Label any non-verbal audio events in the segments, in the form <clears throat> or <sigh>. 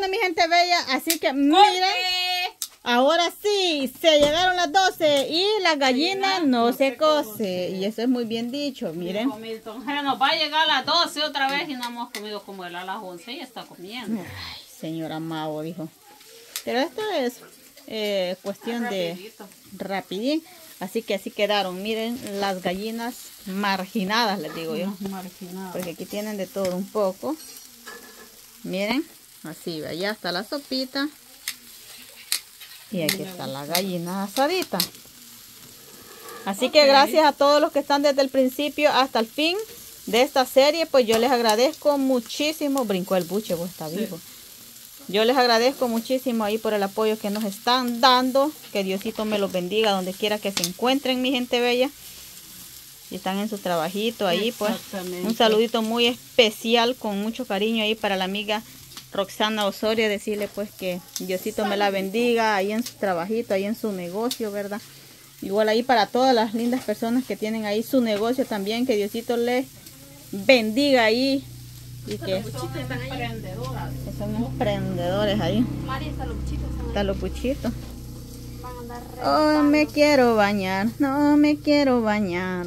Bueno, mi gente bella, así que miren. Ahora sí, se llegaron las 12 y la gallina no, se, cose. Y eso es muy bien dicho, miren. Nos va a llegar a las 12 otra vez y no hemos comido como él a las 11 y está comiendo. Ay, señora Mau, dijo. Pero esto es eh, cuestión de rapidín. Así que así quedaron. Miren las gallinas marginadas, les digo yo. Marginadas. Porque aquí tienen de todo un poco. Miren, así, allá está la sopita. Y aquí está la gallina asadita. Así que gracias a todos los que están desde el principio hasta el fin de esta serie. Pues yo les agradezco muchísimo. Brincó el buche, vos está vivo. Yo les agradezco muchísimo ahí por el apoyo que nos están dando. Que Diosito me los bendiga donde quiera que se encuentren, mi gente bella. Y están en su trabajito ahí, pues. Un saludito muy especial, con mucho cariño ahí para la amiga Roxana Osorio. Decirle pues que Diosito me la bendiga ahí en su trabajito, ahí en su negocio, ¿verdad? Igual ahí para todas las lindas personas que tienen ahí su negocio también. Que Diosito les bendiga ahí y que son emprendedoras. Que son emprendedores ahí. María está los puchitos. Está los puchitos. Oh, me quiero bañar. No me quiero bañar.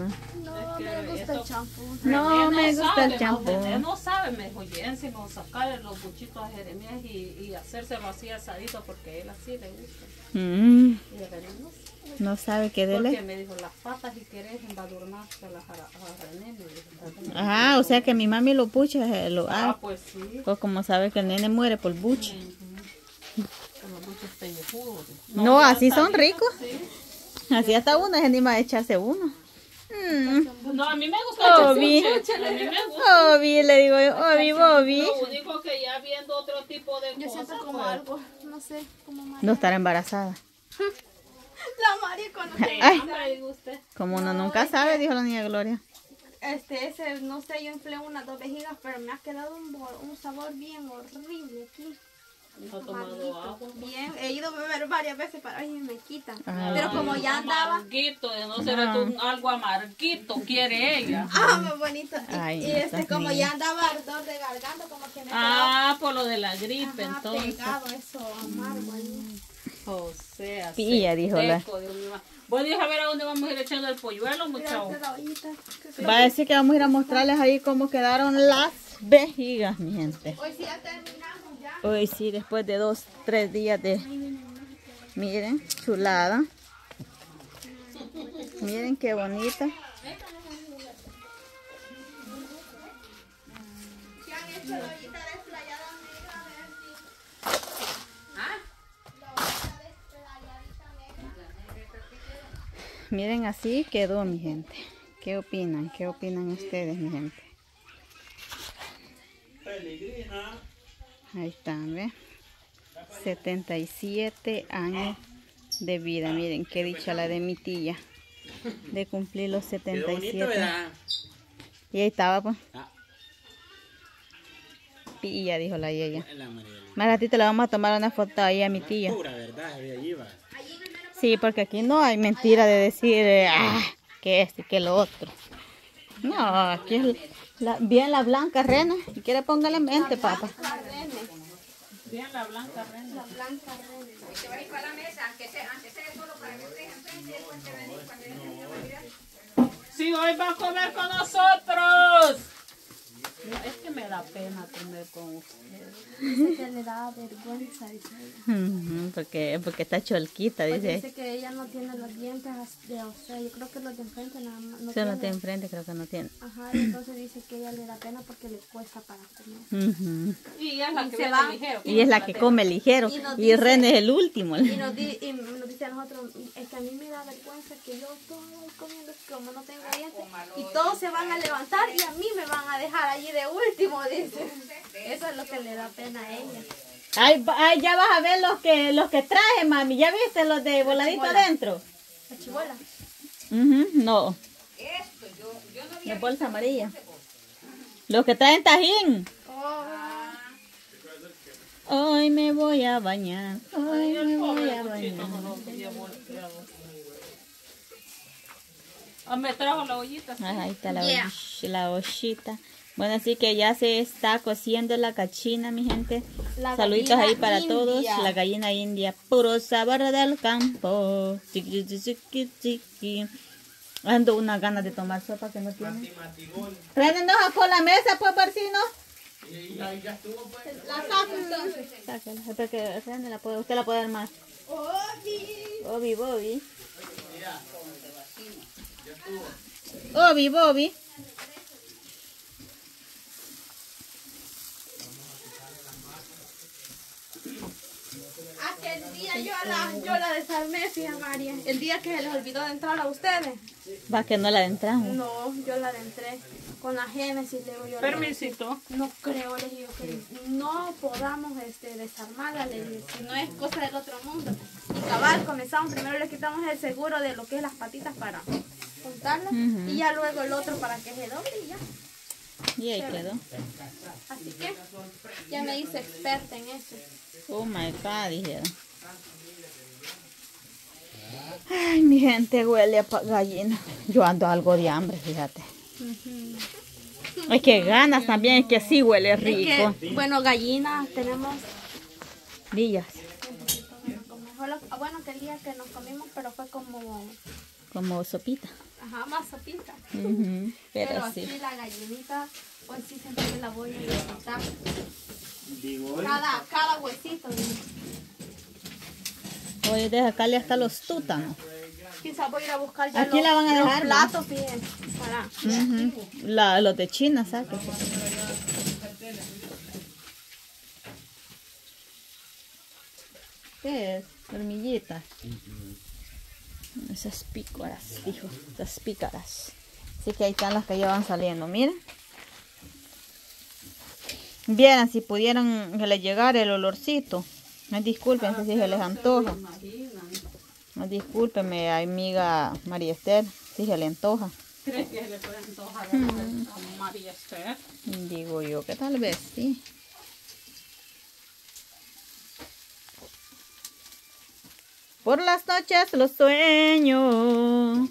No me gusta el champú. No me gusta el champú. No sabe, me dijo Jensen, o sacar los puchitos a Jeremías y, y hacérselo así asadito porque a él así le gusta. Mm. Y a no no sabe qué dele. Porque me dijo, las patas si querés embadurnarse a la René. Ah, o sea que mi mami lo pucha. Eh, lo, ah, ah, pues sí. Pues como sabe que el nene muere por buche. No, así son ricos. Así hasta uno es anima de echarse uno. Mm. No, a mí me gusta Obi. Obi, le digo yo, Obi, Bobby. Lo único que ya viendo otro tipo de yo cosas. como pues. algo, no sé, como No estar embarazada. <laughs> La Mari con Ay, Como uno nunca sabe, dijo la niña Gloria. Este, ese, no sé, yo empleé unas dos vejigas, pero me ha quedado un, un sabor bien horrible aquí. No tomado agua. Bien, he ido a beber varias veces para me quitan. pero como ya andaba. Amarguito, no será no. algo amarguito, quiere ella. Ah, muy bonito. y, este, como ya andaba ardor de garganta, como que me Ah, por lo de la gripe, Ajá, entonces. Pegado eso amargo ahí. O sea, Pilla, dijo la. Voy a ver a dónde vamos a ir echando el polluelo, muchachos. Va a decir que vamos a ir a mostrarles ahí cómo quedaron las vejigas, mi gente. Hoy sí ya terminamos ya. Hoy sí, después de dos, tres días de... Miren, chulada. Miren qué bonita. Miren, así quedó mi gente. ¿Qué opinan? ¿Qué opinan ustedes, mi gente? Ahí están, ¿ve? 77 años de vida. Miren, qué dicha la de mi tía. De cumplir los 77. y ahí estaba, pues. Ah. Pilla, dijo la yaya. Más ratito le vamos a tomar una foto ahí a mi tía. Sí, porque aquí no hay mentira de decir eh, ah, que este, que lo otro. No, aquí es la, bien la blanca rena. Si quiere póngale mente, papá. Bien la blanca rena. La blanca rena. Se va a ir para la mesa, aunque sea, aunque sea solo para que estés enfrente y después te venís cuando ya se Sí, hoy va a comer con nosotros. Es que me da pena comer con ustedes. Dice que le da vergüenza, dice ella. porque, porque está cholquita, dice. dice que ella no tiene los dientes de o sea, yo creo que los de enfrente nada más. No Solo de enfrente creo que no tiene. Ajá, y <clears throat> entonces dice que ella le da pena porque le cuesta para comer. Y ella es la que se va, ligero. Y es la que come ligero. Y, y Ren es el último. Y nos, di, y nos dice a nosotros, es que a mí me da vergüenza que yo todo comiendo como no tengo dientes. Y todos se van a levantar y a mí me van a dejar allí de último, dice. Eso es lo que le da pena a ella. Ay, ay, ya vas a ver los que los que traje, mami. ¿Ya viste los de voladito adentro? La chibola. no. Esto, yo, yo no La bolsa amarilla. Los que traen tajín. Oh. Hoy me voy a bañar. Hoy me voy a bañar. Ah, me trajo la ollita. ahí está la, yeah. la ollita. Bueno, así que ya se está cociendo la cachina, mi gente. Saluditos ahí para todos. La gallina india, puro sabor del campo. Chiqui, chiqui, chiqui, Ando una ganas de tomar sopa que no tiene. Préndenos a la mesa, pues, Barcino. Ya, ya estuvo, pues. La saco entonces. Sáquela, espera que la puede, usted la puede dar más. Bobby. Bobby, Bobby. Bobby, Yo la, yo la desarmé, fija María. El día que se les olvidó de entrar a ustedes. Va que no la entramos. No, yo la entré con la Génesis. Le digo, Permisito. no creo, le digo, que no podamos este, desarmarla, le digo, si no es cosa del otro mundo. Y cabal, comenzamos, primero le quitamos el seguro de lo que es las patitas para juntarlas. Y ya luego el otro para que se doble y ya. Y ahí quedó. Así que ya me hice experta en eso. Oh my god, dijeron. Ay, mi gente huele a gallina. Yo ando algo de hambre, fíjate. Es que ganas también, es que sí huele rico. bueno, gallina tenemos. Villas. Bueno, que el día que nos comimos, pero fue como... Como sopita. Ajá, más sopita. Pero, sí. así la gallinita, pues sí siempre la voy a disfrutar. Cada, cada huesito. Deja sacarle hasta los tútanos. Quizás voy a ir a buscar ya Aquí la van a dejar, los platos, fíjense. Para. la, los de China, ¿sabes? ¿Qué es? Hormiguitas. Esas pícaras, dijo. Esas pícaras. Así que ahí están las que ya van saliendo, miren. Vieran si pudieran que les llegara el olorcito. Me disculpen si se les antoja. No, discúlpeme, amiga María Esther, si se le antoja. ¿Crees que se le puede antojar a María Esther? Digo yo que tal vez sí. Por las noches lo sueño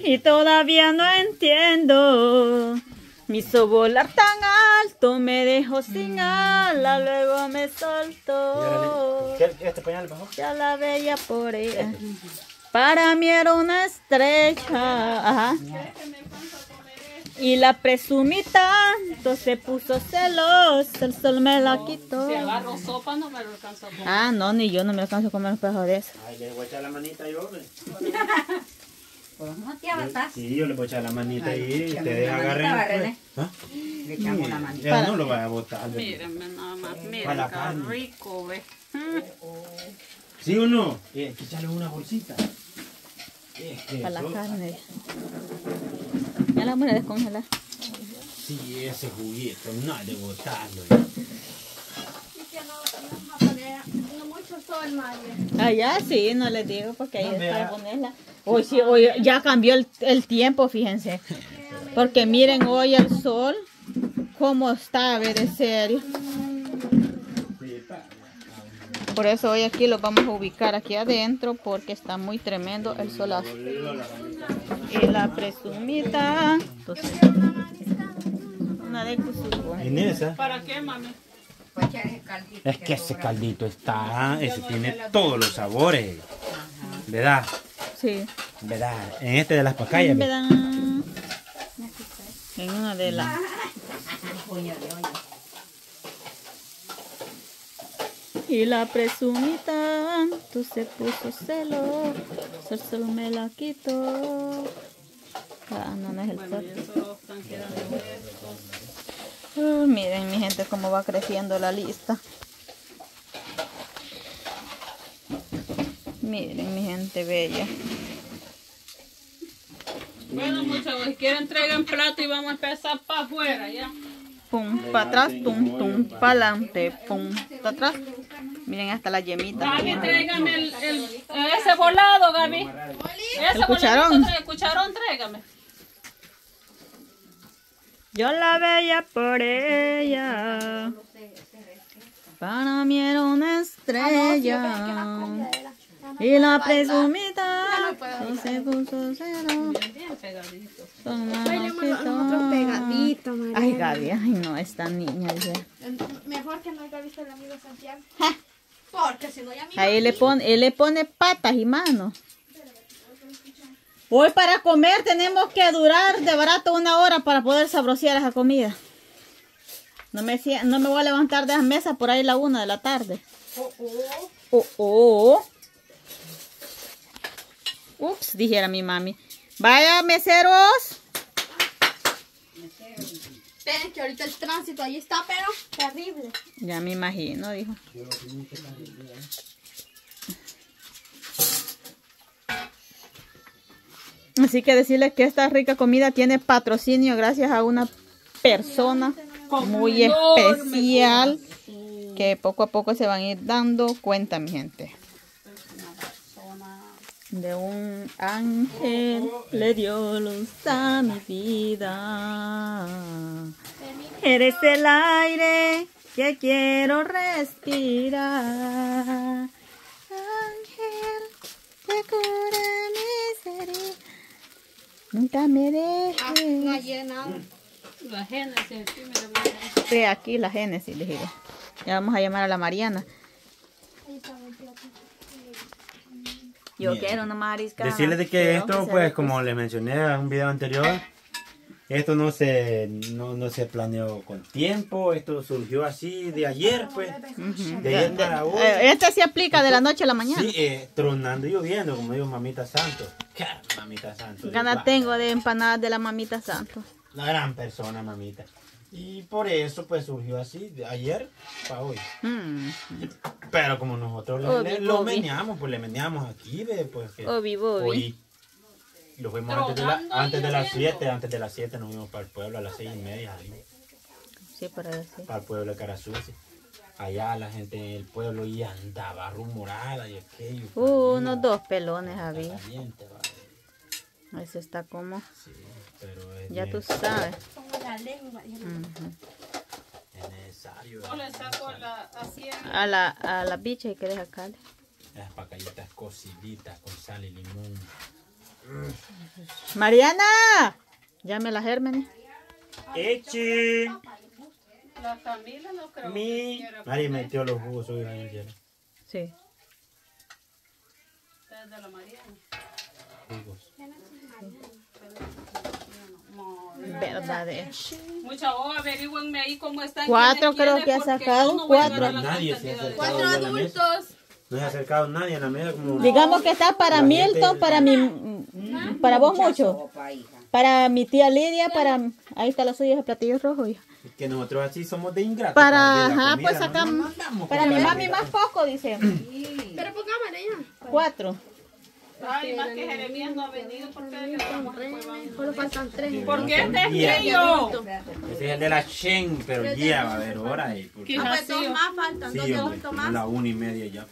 y todavía no entiendo. Me hizo volar tan alto, me dejó sin ala, luego me soltó. ¿Qué, este pañal bajó? Ya la veía por ella. Para mí era una estrella. Ajá. Y la presumí tanto, se puso celosa, el sol me la quitó. Si agarro sopa no me lo alcanzo a comer. Ah, no, ni yo no me alcanzo a comer un pedazo de eso. Ay, le voy a echar la manita yo, <laughs> Avanzas. Sí, yo le voy a echar la manita ahí y ustedes agarren. Pues. ¿Ah? Le echamos la manita. Ya no lo va a botar. Mírenme nada más, miren qué carne. rico, ve. ¿Sí o no? Eh, que echarle una bolsita. Este, Para la carne. Ya la voy a descongelar. Sí, ese juguito, no hay de botarlo. Y que no, no vamos a poner no mucho sol, María. Allá sí, no les digo porque ahí No, es para ponerla. Hoy sí, hoy ya cambió el, el tiempo, fíjense. Porque miren hoy el sol, cómo está, ve de serio. Por eso hoy aquí lo vamos a ubicar aquí adentro porque está muy tremendo el solazo. Y la presumita, entonces, una de cusuco. En esa. ¿Para qué, mami? Pues. Es que ese caldito está, ese tiene todos los sabores. ¿Verdad? Sí. ¿Verdad? En este de las pacayas. Me ve. dan en una de las y la presumita tú se puso celo el sol me la quitó ah no no es el sol. Uh, miren mi gente cómo va creciendo la lista miren mi gente bella Bueno, muchachos, si quieren traigan plato y vamos a empezar para afuera, ¿ya? pum para atrás tum tum para adelante pum para atrás miren hasta la yemita Gaby, tráigame el, el- ese volado, Gaby. Ese El cucharón. El cucharón, tráigame. Yo la veía por ella. Para mí era una estrella. Y la presumita se puso cero. Bien, bien pegadito. Son son. pegaditos, Mariana. Ay, Gaby, ay no, esta niña. Mejor que no haya visto el amigo Santiago. Porque si no ya mi Ahí le pone, él le pone patas y manos. Hoy para comer tenemos que durar de barato una hora para poder sabrosear esa comida. No me, no me voy a levantar de las mesas por ahí la una de la tarde. Oh, oh. Ups, dijera mi mami. Vaya, meseros. Esperen que ahorita el tránsito ahí está, pero terrible. Ya me imagino, dijo. Así que decirles que esta rica comida tiene patrocinio gracias a una persona muy especial que poco a poco se van a ir dando cuenta, mi gente. De un ángel le dio luz a mi vida. Eres el aire que quiero respirar. Ángel, te cura mis heridas. Nunca me No dejes. nada. La génesis. Sí, aquí la Génesis, le digo. Ya vamos a llamar a la Mariana. Yo Bien. quiero una mariscada. Decirles de que Quiero esto, pues, como les mencioné en un video anterior, esto no se, no, no se planeó con tiempo, esto surgió así de ayer, pues, de ayer para hoy. Eh, Este se aplica de la noche a la mañana. Sí, eh, tronando y lloviendo, como digo Mamita Santo. ¿Qué Mamita Santo? Ganas Va, tengo de empanadas de la mamita santo. La gran persona, mamita. Y por eso, pues, surgió así, de ayer para hoy. Mm. Pero como nosotros Obi, lo meneamos, pues le meneamos aquí, ve, pues que Obi, hoy lo fuimos antes de, la- Tronando antes de y las lloviendo. 7, antes de las 7 nos fuimos para el pueblo a las 6 y media, salimos Sí, para decir. para el pueblo de Carasusi. Allá la gente en el pueblo y andaba rumorada y aquello. Uh, unos dos pelones había. Ese está como, sí, pero es, ya bien- tú sabes. La es necesario. Le saco la, así A la, a la bicha hay que dejarle. Las pacallitas cociditas con sal y limón. Mariana, llame la Germany. ¡Echi! La Camila no creo que Mi. quiera Mari metió los jugos hoy ayer. Sí. desde la Mariana. Jugos. No, Verdad es. Mucha oh, averigüenme ahí cómo están. Cuatro creo que ha sacado, no cuatro. Nadie se ha. Cuatro adultos. No se ha acercado nadie a la mesa como... Digamos que está para Milton, para mi, para vos mucho. Para mi tía Lidia, para, ahí está la suya, el platillo rojo, hija. Que nosotros así somos de ingratos. Para, ajá, comida, pues andamos Para mi mami más poco, dice. Pero pongámosle ya. Cuatro. Ay, más que Jeremías no ha venido porque a. Solo faltan tres. Este es mío. Ese es el de la Shen, pero ya va a haber hora ahí. Ah, pues dos más faltan, Sí, dos como más. la una y media ya.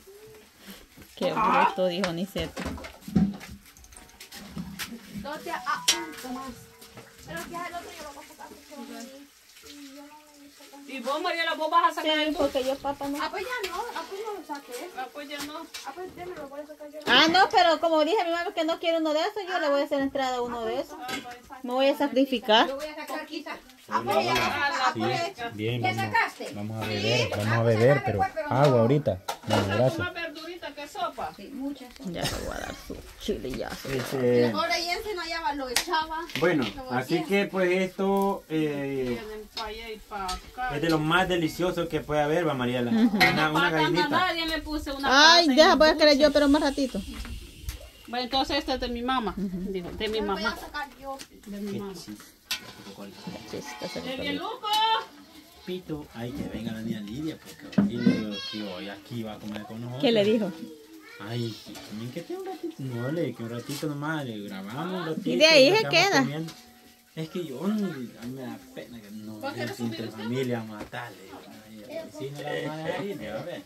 Qué bruto, dijo Niceto. Dos de adultos más. Pero ya el otro yo lo voy a sacar porque a venir. Y yo no voy a sacar. Y vos, Mariela, vos vas a sacar el porque yo papá no. Ah, pues ya no. Ah, pues no lo saqué. Ah, pues ya no. Ah, pues démelo, lo voy a sacar yo. Ah, no, pero como dije a mi mamá que no quiere uno de esos, yo le voy a hacer entrada a uno de esos. Me voy a sacrificar. Yo voy a sacar quizá. Ah, pues ya. Ah, Sí, pues. bien, ¿Qué vamos, sacaste? vamos a beber, vamos a beber, pero agua ahorita. Bueno, gracias. Muchas. Ya le voy a dar su chilillazo. Este, Ahora ya se no hallaba, lo echaba. bueno, así que pues esto eh, es de lo más delicioso que puede haber, va Mariela. Una, gallinita. nadie le puse una Ay, deja, voy a querer yo, pero más ratito. Bueno, entonces este es de mi mamá. Digo, de mi Lo voy a mamá. sacar yo. De mi mamá. Se De mi. Luco. Pito, ay que venga la niña Lidia, porque hoy aquí va a comer con nosotros. ¿Qué le dijo? Ay, también que esté un ratito. No, le que un ratito nomás, le grabamos un ratito. Y de ahí le se queda. comiendo. Es que yo, no, a mí me da pena que no es entre familia matarle. Si no la vamos a dejar ir, a ver.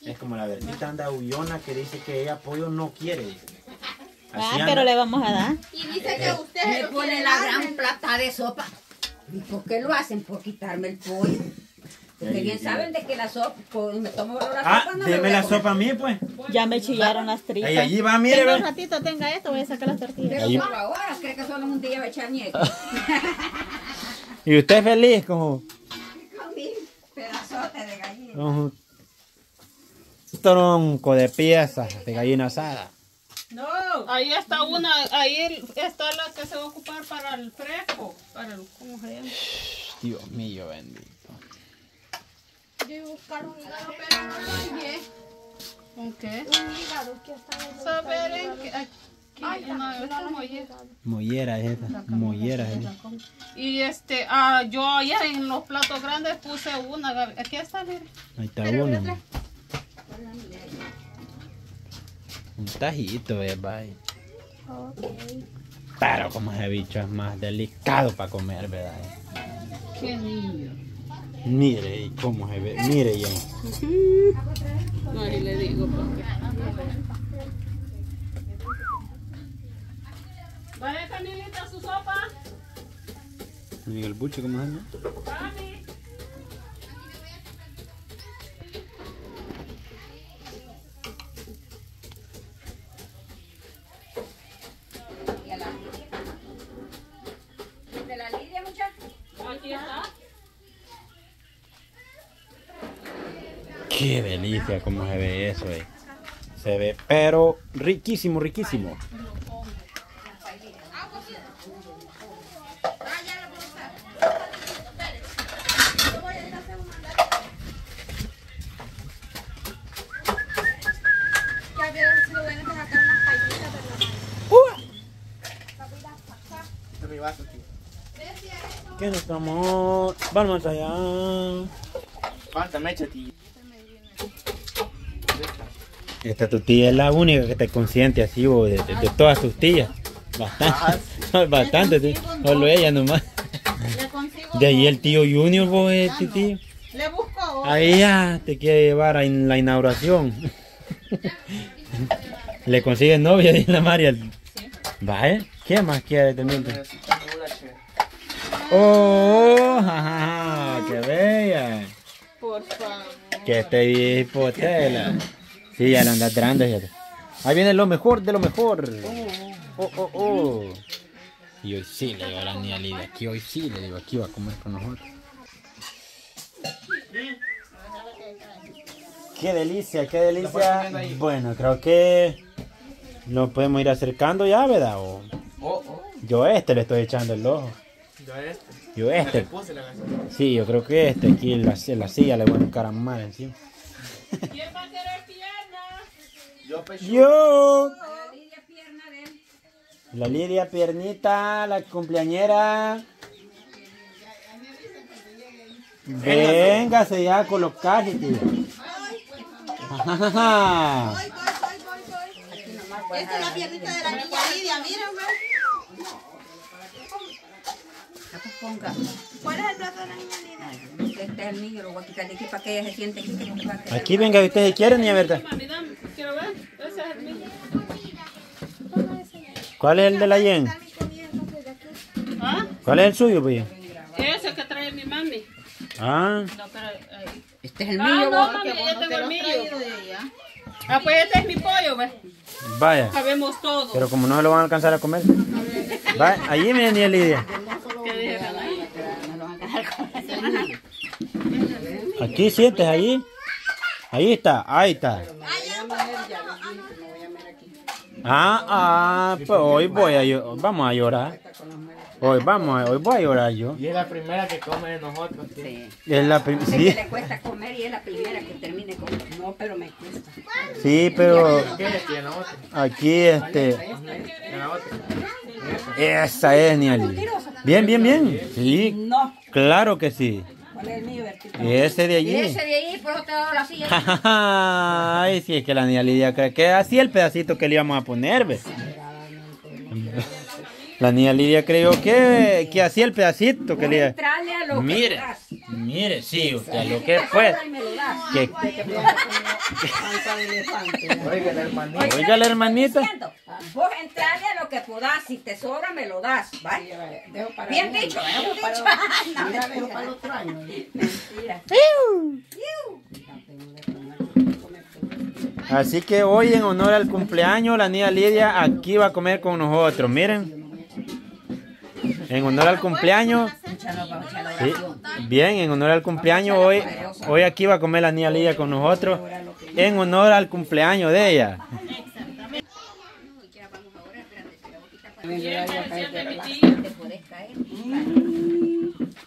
Es como la verdita anda huyona que dice que ella pollo no quiere. Ah, anda. pero le vamos a dar. Y dice que usted Me lo pone la gran plata de sopa. ¿Y por qué lo hacen? Por quitarme el pollo. Porque bien saben de que la sopa, pues, me tomo la sopa, Ah, no deme la sopa a mí, pues. Ya me chillaron las tripas. Ahí, allí va, mire, Tenga un ratito, tenga esto, voy a sacar las tortillas. Pero Ahí- solo ahora, cree que solo un día va a echar nieve. <laughs> Y usted feliz como, Con mi pedazote de gallina. como un tronco de piezas de gallina asada. No. Ahí está una, ahí está la que se va a ocupar para el fresco. Para el, ¿cómo se llama? Dios mío, bendito. Yo iba a buscar un hígado, pero no lo hallé. ¿Con qué? Un hígado que está Saber en qué. Ay, no, esta no, oye. Mollera es esa, mollera es esa. Y este, ah, yo ayer en los platos grandes puse una. Aquí está, mire. Ahí está uno. Un tajito, eh, bye. Ok. Pero como ese bicho es más delicado para comer, ¿verdad? Qué niño. Mire y cómo se ve, mire ya. No, ahí le digo porque. Vaya Camilita, su sopa. Mira el bucho cómo se ve. Cami. Delicia cómo se ve eso, eh. Se ve, pero riquísimo, riquísimo. ¿Qué es nuestro amor? Vamos allá. ¿Cuánta mecha, tío? Esta tu tía es la única que te consiente así, bo, de, de- de todas tus tías. Bastante, bastante, sí. solo ella nomás. Le consigo. De ahí el tío Junior, vos, este tío. Le busco. Ahí ya te quiere llevar a in- la inauguración. <laughs> Le consigue novia, dice la María. ¿Vale? ¿Qué más quiere che. ¡Oh! ¡Ja, ¡Qué bella! Por favor. Que este viejo tela. Sí, ya lo andas grande, fíjate. Ahí viene lo mejor de lo mejor. Oh, oh, oh. Y hoy sí le digo a la niña Lidia, aquí hoy sí le digo, aquí va a comer con nosotros. Qué delicia, qué delicia. Bueno, creo que nos podemos ir acercando ya, ¿verdad? O Oh, oh. yo este le estoy echando el ojo. Yo a este. Yo este. la. Sí, yo creo que este aquí en la, en la silla le voy a encaramar encima. ¿Quién va a querer? Yo. La Lidia, pierna de él. La Lidia Piernita, la cumpleañera. Véngase ya a colocarse, tío. Ajá. Esta es la piernita de la niña Lidia, miren, güey. Ponga. ¿Cuál es el plato de la niña Lidia? Este es el mío, lo voy a quitar de aquí para que ella se siente aquí. Que no se va a quedar Aquí venga, usted si quiere, niña verdad. Mami, dame. Quiero ver. Ese es el mío. ¿Cuál es el de la Yen? ¿Ah? ¿Cuál es el suyo, pues? Ese que trae mi mami. Ah, No, pero ahí. Este es el Ah, mío, no, vos. mami, yo tengo el mío. Ah, pues este es mi pollo, ¿ves? vaya. Sabemos todo. Pero como no se lo van a alcanzar a comer. Va, allí viene niña Lidia. ¿Qué dijeron ahí? Aquí sientes, allí. Ahí está, ahí está. Ah, ah, pues hoy voy a llo- vamos a llorar. Hoy vamos, a- hoy voy a llorar yo. Y es la primera que come de nosotros, tío. Sí. Es la prim- Sé sí, le cuesta comer y es la primera que termine con. No, pero me cuesta. sí, pero aquí este, esa es Niali. Bien, bien, bien. Sí, No. claro que sí. ¿Cuál es el mío, Bertito? Ese de allí. Ese de ahí, por eso te he dado la silla. <laughs> Ay, sí, es que la niña Lidia cree que así el pedacito que le íbamos a poner, ¿ve? La niña Lidia creyó que, que así el pedacito que le lo que Mire, mire, sí, usted lo que fue. Que, Oiga, el hermanito. oiga la hermanita. Vos entrale a lo que podás, si te sobra me lo das. Bien dicho, ¿eh? bien dicho. <laughs> No, para el otro año. mentira. Así que hoy en honor al cumpleaños, la niña Lidia aquí va a comer con nosotros. Miren. En honor al cumpleaños. Sí, bien, en honor al cumpleaños hoy, hoy aquí va a comer la niña Lidia con nosotros. En honor al cumpleaños de ella.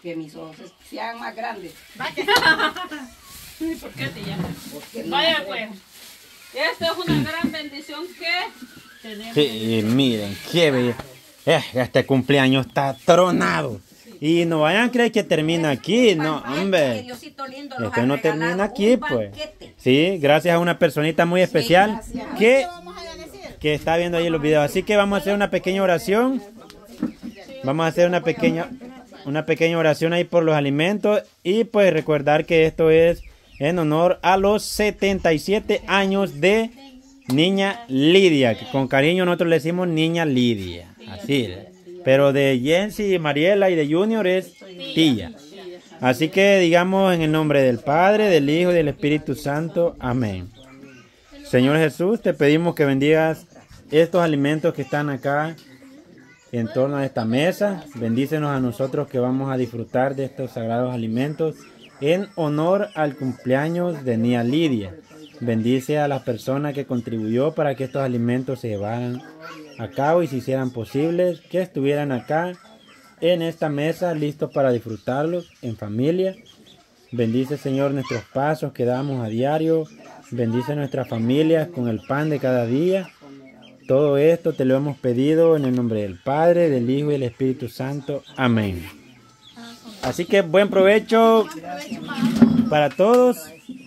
Que mis ojos sean más grandes. ¿Por qué te llamas? Vaya pues. Esta es una gran bendición que tenemos. Sí, miren, qué bello. Eh, este cumpleaños está tronado. Y no vayan a creer que termina aquí, no, hombre. Esto no termina aquí, pues. Sí, gracias a una personita muy especial que, que está viendo ahí los videos. Así que vamos a hacer una pequeña oración. Vamos a hacer una pequeña, una pequeña oración ahí por los alimentos. Y pues recordar que esto es en honor a los 77 años de Niña Lidia. Que con cariño nosotros le decimos Niña Lidia. Así. Pero de Jensi, Mariela y de Junior es Tía. Así que digamos en el nombre del Padre, del Hijo y del Espíritu Santo. Amén. Señor Jesús, te pedimos que bendigas estos alimentos que están acá en torno a esta mesa. Bendícenos a nosotros que vamos a disfrutar de estos sagrados alimentos en honor al cumpleaños de Nia Lidia. Bendice a las personas que contribuyó para que estos alimentos se llevaran a cabo y se hicieran posibles, que estuvieran acá en esta mesa listos para disfrutarlos en familia. Bendice Señor nuestros pasos que damos a diario. Bendice nuestras familias con el pan de cada día. Todo esto te lo hemos pedido en el nombre del Padre, del Hijo y del Espíritu Santo. Amén. Así que buen provecho para todos.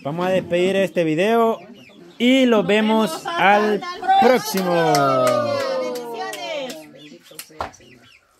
Vamos a despedir este video y los vemos al próximo.